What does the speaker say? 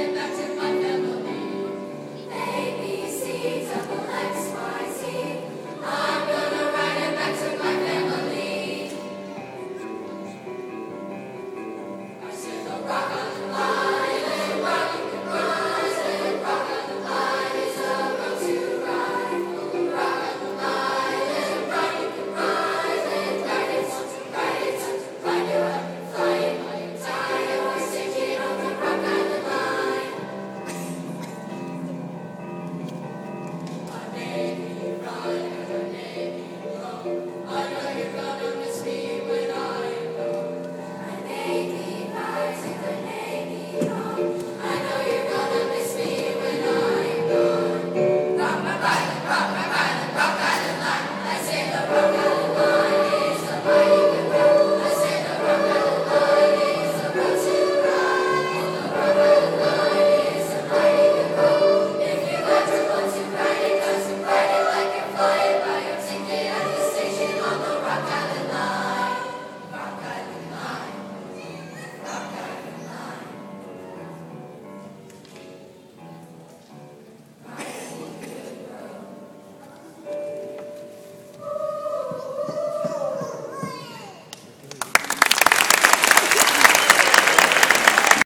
get back to my